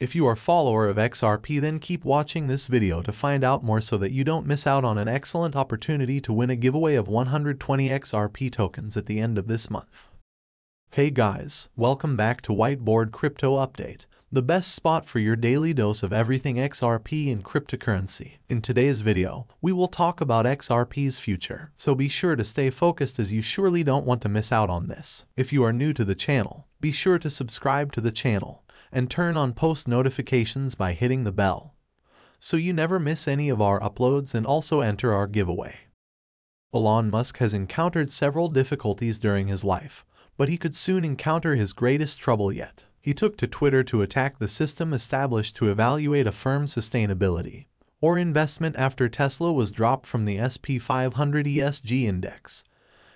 If you are a follower of XRP then keep watching this video to find out more so that you don't miss out on an excellent opportunity to win a giveaway of 120 XRP tokens at the end of this month. Hey guys, welcome back to Whiteboard Crypto Update, the best spot for your daily dose of everything XRP and cryptocurrency. In today's video, we will talk about XRP's future, so be sure to stay focused as you surely don't want to miss out on this. If you are new to the channel, be sure to subscribe to the channel and turn on post notifications by hitting the bell so you never miss any of our uploads and also enter our giveaway. Elon Musk has encountered several difficulties during his life, but he could soon encounter his greatest trouble yet. He took to Twitter to attack the system established to evaluate a firm's sustainability or investment after Tesla was dropped from the SP 500 ESG index.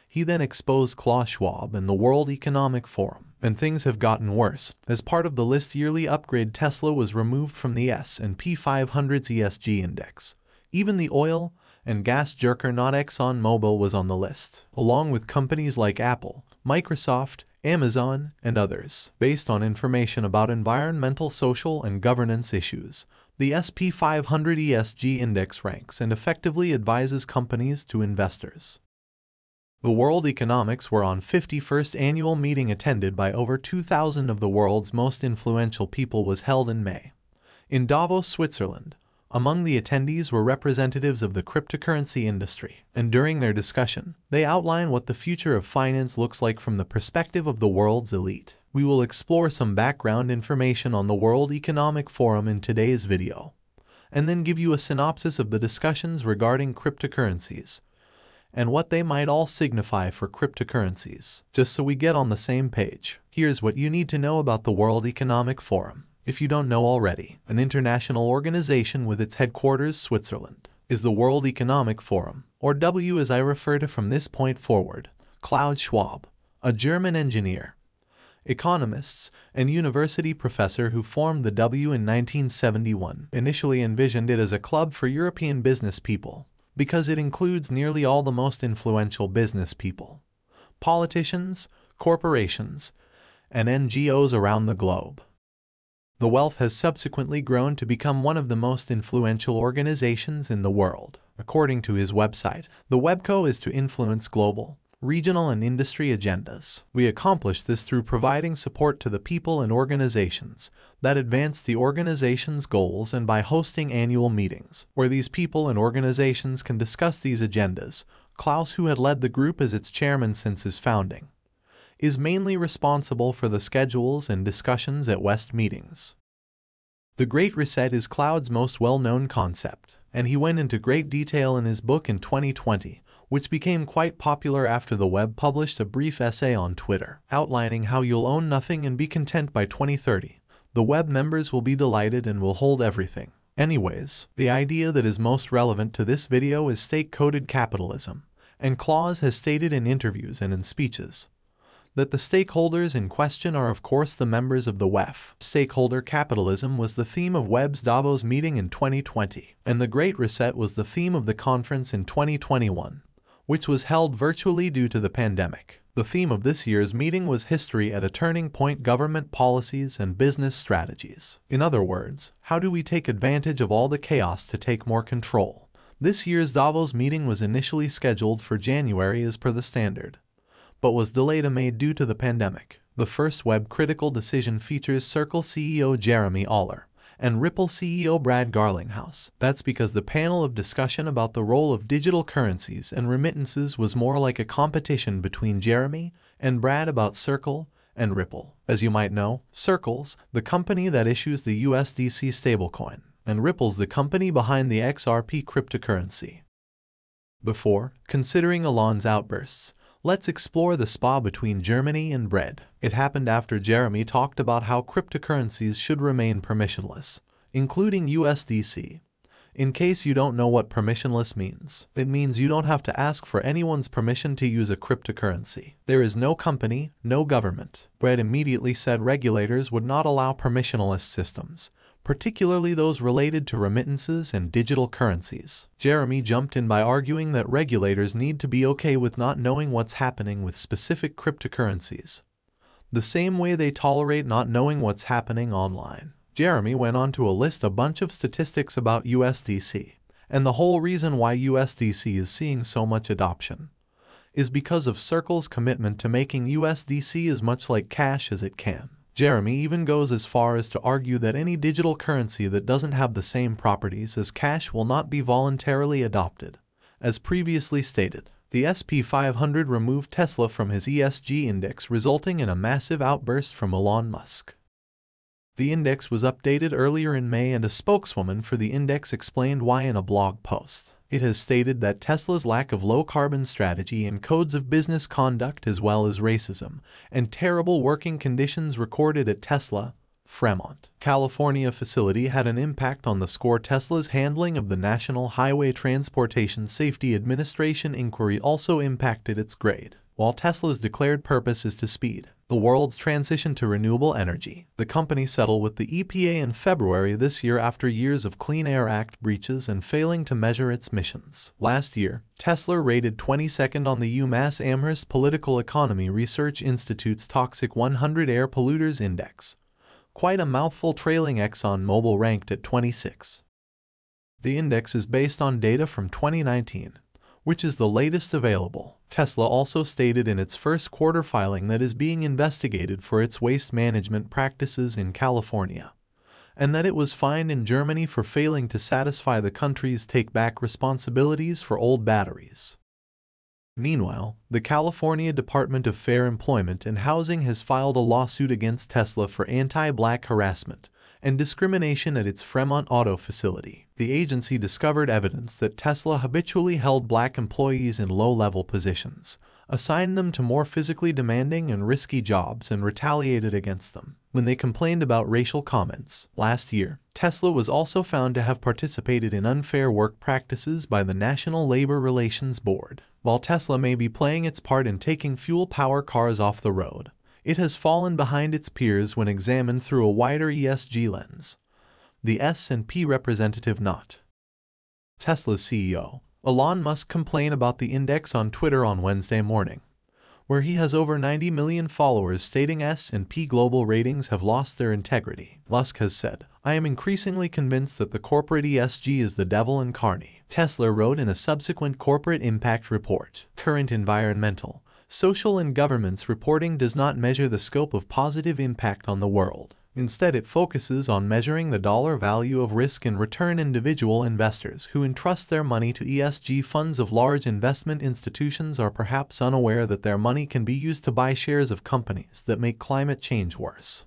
He then exposed Klaus Schwab and the World Economic Forum and things have gotten worse. As part of the list yearly upgrade, Tesla was removed from the S&P 500's ESG index. Even the oil and gas juggernaut ExxonMobil was on the list, along with companies like Apple, Microsoft, Amazon, and others. Based on information about environmental, social, and governance issues, the SP 500 ESG index ranks and effectively advises companies to investors. The World Economic Forum's 51st annual meeting attended by over 2,000 of the world's most influential people was held in May. In Davos, Switzerland, among the attendees were representatives of the cryptocurrency industry, and during their discussion, they outline what the future of finance looks like from the perspective of the world's elite. We will explore some background information on the World Economic Forum in today's video, and then give you a synopsis of the discussions regarding cryptocurrencies, and what they might all signify for cryptocurrencies. Just so we get on the same page, here's what you need to know about the World Economic Forum. If you don't know already, an international organization with its headquarters Switzerland is the World Economic Forum, or W as I refer to from this point forward. Klaus Schwab, a German engineer, economists, and university professor who formed the W in 1971, initially envisioned it as a club for European business people because it includes nearly all the most influential business people, politicians, corporations, and NGOs around the globe. The wealth has subsequently grown to become one of the most influential organizations in the world. According to his website, the WEBCO is to influence global, regional, and industry agendas. We accomplish this through providing support to the people and organizations that advance the organization's goals and by hosting annual meetings, where these people and organizations can discuss these agendas. Klaus, who had led the group as its chairman since its founding, is mainly responsible for the schedules and discussions at West meetings. The Great Reset is Klaus's most well-known concept, and he went into great detail in his book in 2020, which became quite popular after the WEF published a brief essay on Twitter, outlining how you'll own nothing and be content by 2030. The WEF members will be delighted and will hold everything. Anyways, the idea that is most relevant to this video is stakeholder capitalism, and Klaus has stated in interviews and in speeches that the stakeholders in question are of course the members of the WEF. Stakeholder capitalism was the theme of WEF's Davos meeting in 2020, and the Great Reset was the theme of the conference in 2021, which was held virtually due to the pandemic. The theme of this year's meeting was History at a Turning Point Government Policies and Business Strategies. In other words, how do we take advantage of all the chaos to take more control? This year's Davos meeting was initially scheduled for January as per the standard, but was delayed a May due to the pandemic. The first web critical decision features Circle CEO Jeremy Allaire and Ripple CEO Brad Garlinghouse. That's because the panel of discussion about the role of digital currencies and remittances was more like a competition between Jeremy and Brad about Circle and Ripple. As you might know, Circle's the company that issues the USDC stablecoin, and Ripple's the company behind the XRP cryptocurrency. Before considering Elon's outbursts, Let's explore the spa between Jeremy and Brad. It happened after Jeremy talked about how cryptocurrencies should remain permissionless, including USDC. In case you don't know what permissionless means, it means you don't have to ask for anyone's permission to use a cryptocurrency. There is no company, no government. Brad immediately said regulators would not allow permissionless systems, particularly those related to remittances and digital currencies. Jeremy jumped in by arguing that regulators need to be okay with not knowing what's happening with specific cryptocurrencies, the same way they tolerate not knowing what's happening online. Jeremy went on to list a bunch of statistics about USDC, and the whole reason why USDC is seeing so much adoption is because of Circle's commitment to making USDC as much like cash as it can. Jeremy even goes as far as to argue that any digital currency that doesn't have the same properties as cash will not be voluntarily adopted. As previously stated, the SP500 removed Tesla from his ESG index resulting in a massive outburst from Elon Musk. The index was updated earlier in May and a spokeswoman for the index explained why in a blog post. It has stated that Tesla's lack of low-carbon strategy and codes of business conduct as well as racism and terrible working conditions recorded at Tesla, Fremont, California facility had an impact on the score Tesla's handling of the National Highway Transportation Safety Administration inquiry also impacted its grade. While Tesla's declared purpose is to speed the world's transition to renewable energy, the company settled with the EPA in February this year after years of Clean Air Act breaches and failing to measure its missions. Last year, Tesla rated 22nd on the UMass Amherst Political Economy Research Institute's Toxic 100 Air Polluters Index. Quite a mouthful trailing ExxonMobil ranked at 26. The index is based on data from 2019, which is the latest available. Tesla also stated in its first quarter filing that is being investigated for its waste management practices in California, and that it was fined in Germany for failing to satisfy the country's take-back responsibilities for old batteries. Meanwhile, the California Department of Fair Employment and Housing has filed a lawsuit against Tesla for anti-black harassment and discrimination at its Fremont auto facility. The agency discovered evidence that Tesla habitually held black employees in low-level positions, assigned them to more physically demanding and risky jobs and retaliated against them when they complained about racial comments. Last year, Tesla was also found to have participated in unfair work practices by the National Labor Relations Board. While Tesla may be playing its part in taking fuel power cars off the road, it has fallen behind its peers when examined through a wider ESG lens. The S&P representative not. Tesla's CEO, Elon Musk complained about the index on Twitter on Wednesday morning, where he has over 90 million followers stating S&P global ratings have lost their integrity. Musk has said, I am increasingly convinced that the corporate ESG is the devil incarnate. Tesla wrote in a subsequent corporate impact report, current environmental, social and government's reporting does not measure the scope of positive impact on the world. Instead, it focuses on measuring the dollar value of risk and return individual investors who entrust their money to ESG funds of large investment institutions are perhaps unaware that their money can be used to buy shares of companies that make climate change worse.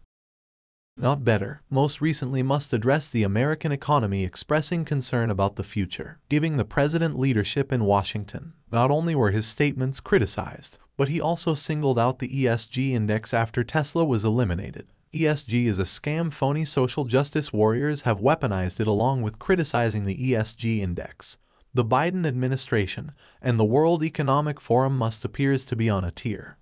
Not better, most recently Musk address the American economy expressing concern about the future, giving the president leadership in Washington. Not only were his statements criticized, but he also singled out the ESG index after Tesla was eliminated. ESG is a scam phony social justice warriors have weaponized it along with criticizing the ESG index. The Biden administration and the World Economic Forum Musk appears to be on a tier.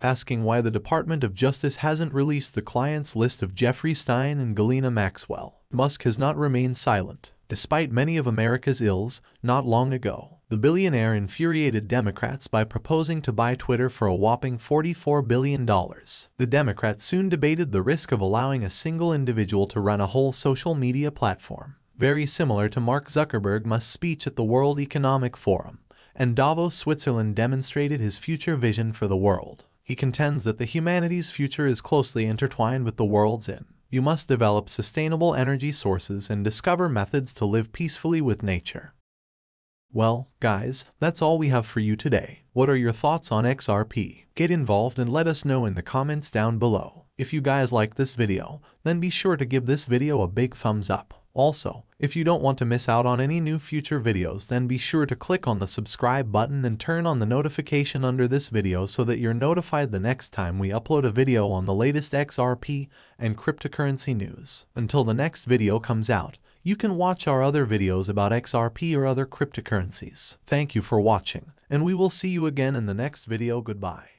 Asking why the Department of Justice hasn't released the clients list of Jeffrey Epstein and Ghislaine Maxwell, Musk has not remained silent. Despite many of America's ills, not long ago, the billionaire infuriated Democrats by proposing to buy Twitter for a whopping $44 billion. The Democrats soon debated the risk of allowing a single individual to run a whole social media platform, very similar to Mark Zuckerberg's speech at the World Economic Forum, and Davos, Switzerland demonstrated his future vision for the world. He contends that the humanity's future is closely intertwined with the world's in. You must develop sustainable energy sources and discover methods to live peacefully with nature. Well, guys, that's all we have for you today. What are your thoughts on XRP? Get involved and let us know in the comments down below. If you guys like this video, then be sure to give this video a big thumbs up. Also, if you don't want to miss out on any new future videos then be sure to click on the subscribe button and turn on the notification under this video so that you're notified the next time we upload a video on the latest XRP and cryptocurrency news. Until the next video comes out, you can watch our other videos about XRP or other cryptocurrencies. Thank you for watching, and we will see you again in the next video. Goodbye.